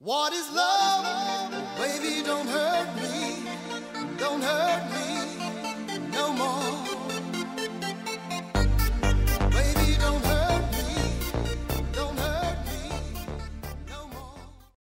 What is love?